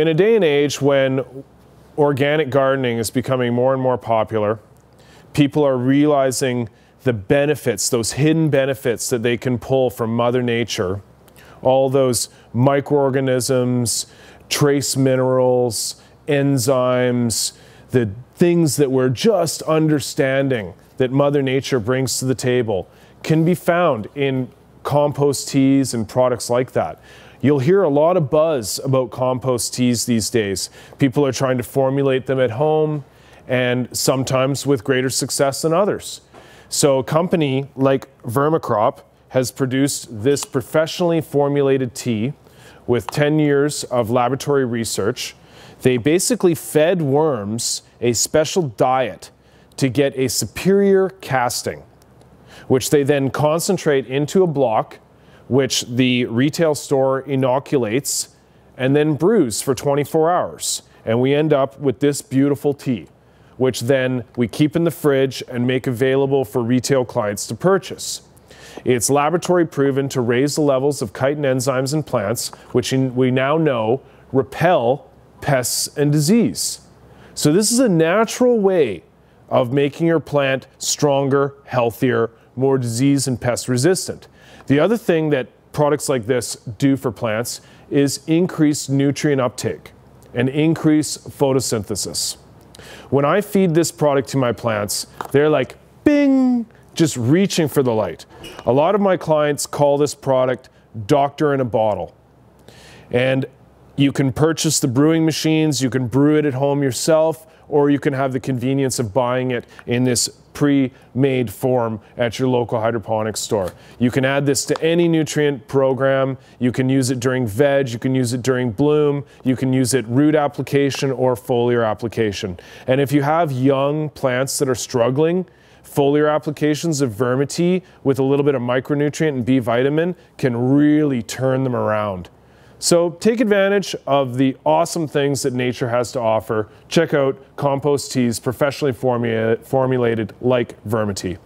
In a day and age when organic gardening is becoming more and more popular, people are realizing the benefits, those hidden benefits that they can pull from Mother Nature, all those microorganisms, trace minerals, enzymes, the things that we're just understanding that Mother Nature brings to the table can be found in compost teas and products like that. You'll hear a lot of buzz about compost teas these days. People are trying to formulate them at home and sometimes with greater success than others. So a company like Vermicrop has produced this professionally formulated tea with 10 years of laboratory research. They basically fed worms a special diet to get a superior casting, which they then concentrate into a block, which the retail store inoculates and then brews for 24 hours. And we end up with this beautiful tea, which then we keep in the fridge and make available for retail clients to purchase. It's laboratory proven to raise the levels of chitin enzymes in plants, which we now know repel pests and disease. So this is a natural way of making your plant stronger, healthier, more disease and pest resistant. The other thing that products like this do for plants is increase nutrient uptake and increase photosynthesis. When I feed this product to my plants, they're like, bing, just reaching for the light. A lot of my clients call this product doctor in a bottle. And you can purchase the brewing machines, you can brew it at home yourself, or you can have the convenience of buying it in this pre-made form at your local hydroponics store. You can add this to any nutrient program. You can use it during veg, you can use it during bloom, you can use it root application or foliar application. And if you have young plants that are struggling, foliar applications of Vermi-T with a little bit of micronutrient and B vitamin can really turn them around. So take advantage of the awesome things that nature has to offer. Check out compost teas professionally formulated like Vermi-T.